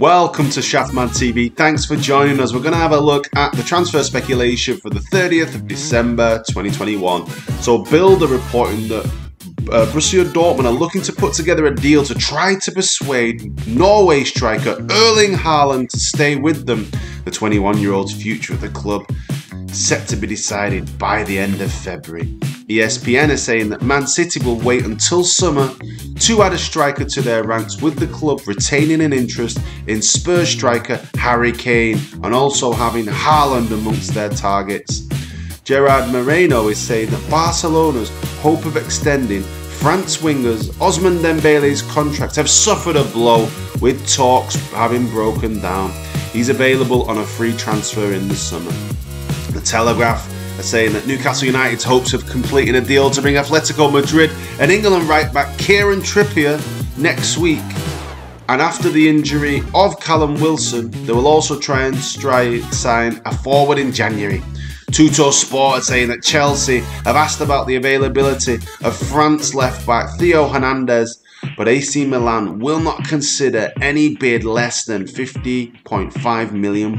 Welcome to Shaf Man TV. Thanks for joining us. We're going to have a look at the transfer speculation for the 30th of December 2021. So, Bild are reporting that uh, Borussia Dortmund are looking to put together a deal to try to persuade Norway striker Erling Haaland to stay with them. The 21 year old's future at the club set to be decided by the end of February. ESPN is saying that Man City will wait until summer to add a striker to their ranks, with the club retaining an interest in Spurs striker Harry Kane and also having Haaland amongst their targets. Gerard Moreno is saying that Barcelona's hope of extending France wingers Ousmane Dembele's contract have suffered a blow with talks having broken down. He's available on a free transfer in the summer. Telegraph are saying that Newcastle United's hopes of completing a deal to bring Atletico Madrid and England right back Kieran Trippier next week. And after the injury of Callum Wilson, they will also try and try sign a forward in January. Tuttosport are saying that Chelsea have asked about the availability of France left back Theo Hernandez but AC Milan will not consider any bid less than £50.5 million.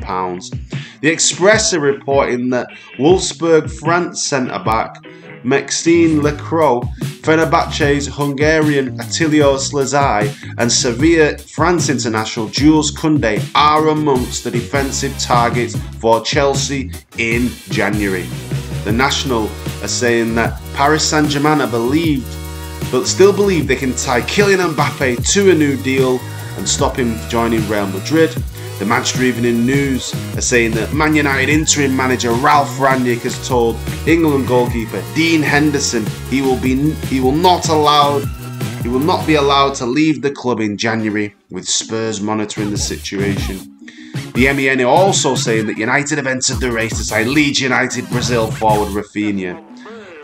The Express are reporting that Wolfsburg France centre back Maxime Lacroix, Fenerbahce's Hungarian Attila Szalai, and Sevilla France international Jules Koundé are amongst the defensive targets for Chelsea in January. The National are saying that Paris Saint Germain are believed but still believe they can tie Kylian Mbappe to a new deal and stop him joining Real Madrid. The Manchester Evening News are saying that Man United interim manager Ralph Rangnick has told England goalkeeper Dean Henderson he will be he will not allowed he will not be allowed to leave the club in January with Spurs monitoring the situation. The MEN are also saying that United have entered the race to sign Leeds United Brazil forward Rafinha.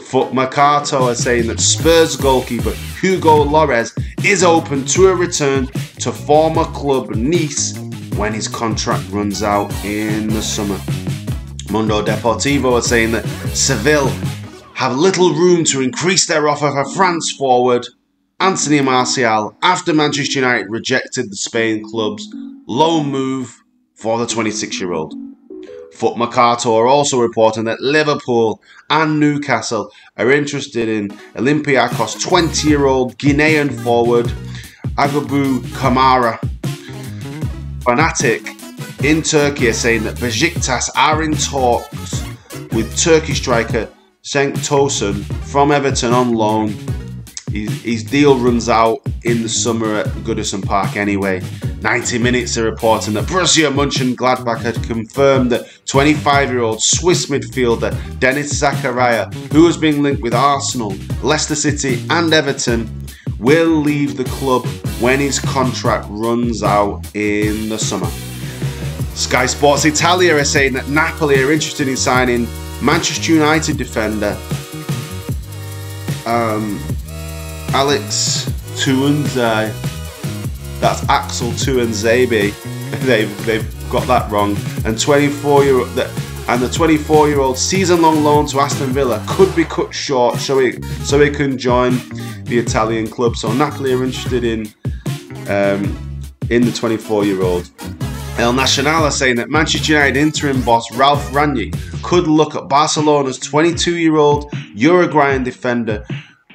Foot Mercato are saying that Spurs goalkeeper Hugo Lloris is open to a return to former club Nice when his contract runs out in the summer. Mundo Deportivo are saying that Seville have little room to increase their offer for France forward Anthony Martial after Manchester United rejected the Spain club's loan move for the 26 year old. Foot Mercato are also reporting that Liverpool and Newcastle are interested in Olympiacos 20 year old Guinean forward Aguibou Camara. Fanatik in Turkey are saying that Besiktas are in talks with Turkish striker Cenk Tosun from Everton on loan. His, deal runs out in the summer at Goodison Park anyway. 90 Minutes are reporting that Borussia Mönchengladbach had confirmed that 25-year-old Swiss midfielder Denis Zakaria, who has been linked with Arsenal, Leicester City and Everton, will leave the club when his contract runs out in the summer. Sky Sports Italia are saying that Napoli are interested in signing Manchester United defender um, Alex Tuanzebe that's Axel Tuanzebe. they've they've got that wrong. And 24 year and the 24 year old season long loan to Aston Villa could be cut short so he so he can join the Italian club. So Napoli are interested in um, in the 24 year old. El Nacional are saying that Manchester United interim boss Ralph Rangnick could look at Barcelona's 22 year old Uruguayan defender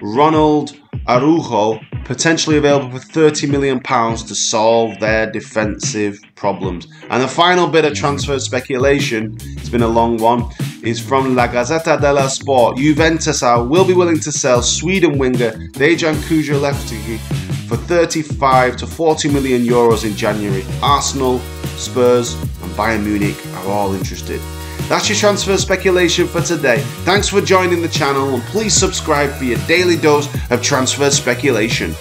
Ronald Araujo potentially available for 30 million pounds to solve their defensive problems. And the final bit of transfer speculation, it's been a long one, is from La Gazzetta dello Sport. Juventus are, will be willing to sell Sweden winger Dejan Kulusevski for 35 to 40 million euros in January. Arsenal, Spurs, and Bayern Munich are all interested. That's your transfer speculation for today. Thanks for joining the channel and please subscribe for your daily dose of transfer speculation.